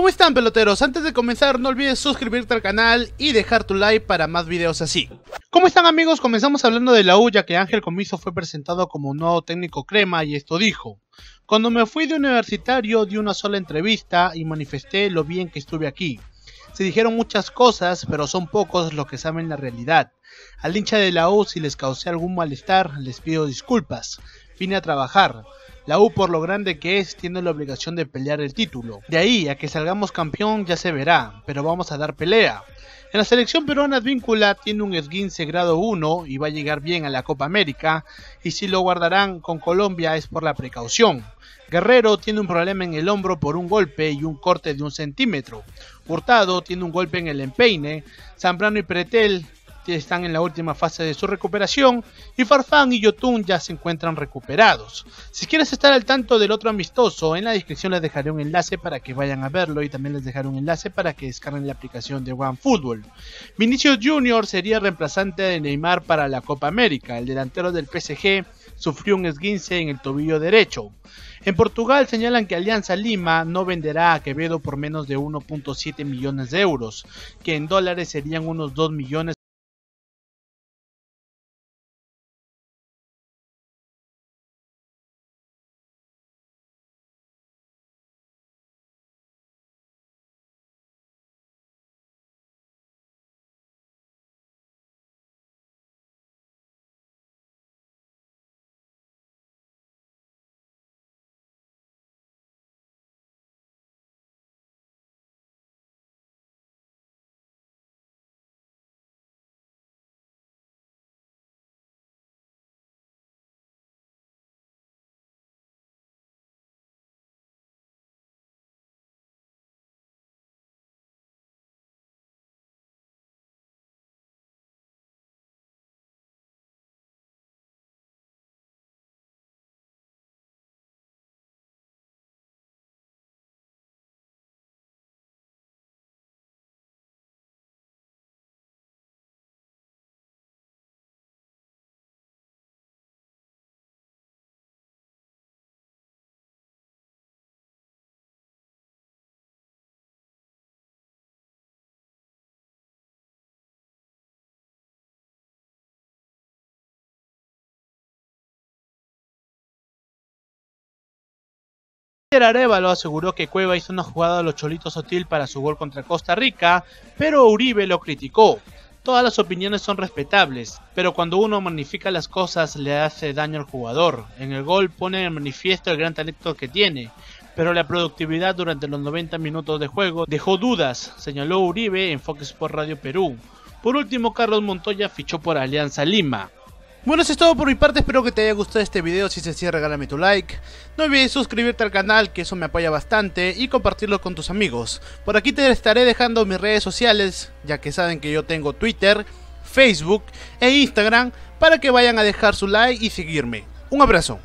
¿Cómo están peloteros? Antes de comenzar no olvides suscribirte al canal y dejar tu like para más videos así. ¿Cómo están amigos? Comenzamos hablando de la U ya que Ángel Comiso fue presentado como nuevo técnico crema y esto dijo. Cuando me fui de universitario di una sola entrevista y manifesté lo bien que estuve aquí. Se dijeron muchas cosas, pero son pocos los que saben la realidad. Al hincha de la U si les causé algún malestar, les pido disculpas. Vine a trabajar. La U por lo grande que es tiene la obligación de pelear el título. De ahí a que salgamos campeón ya se verá, pero vamos a dar pelea. En la selección peruana Advíncula tiene un esguince grado 1 y va a llegar bien a la Copa América, y si lo guardarán con Colombia es por la precaución. Guerrero tiene un problema en el hombro por un golpe y un corte de un centímetro. Hurtado tiene un golpe en el empeine. Zambrano y Pretel están en la última fase de su recuperación y Farfán y Yotun ya se encuentran recuperados. Si quieres estar al tanto del otro amistoso, en la descripción les dejaré un enlace para que vayan a verlo y también les dejaré un enlace para que descarguen la aplicación de OneFootball. Vinicius Jr. sería reemplazante de Neymar para la Copa América. El delantero del PSG sufrió un esguince en el tobillo derecho. En Portugal señalan que Alianza Lima no venderá a Quevedo por menos de 1.7 millones de euros, que en dólares serían unos 2 millones Arevalo aseguró que Cueva hizo una jugada a los Cholitos Sotil para su gol contra Costa Rica, pero Uribe lo criticó. Todas las opiniones son respetables, pero cuando uno magnifica las cosas le hace daño al jugador. En el gol pone en manifiesto el gran talento que tiene, pero la productividad durante los 90 minutos de juego dejó dudas, señaló Uribe en Fox Sport Radio Perú. Por último, Carlos Montoya fichó por Alianza Lima. Bueno, eso es todo por mi parte, espero que te haya gustado este video, si es así regálame tu like, no olvides suscribirte al canal que eso me apoya bastante y compartirlo con tus amigos. Por aquí te estaré dejando mis redes sociales, ya que saben que yo tengo Twitter, Facebook e Instagram para que vayan a dejar su like y seguirme. Un abrazo.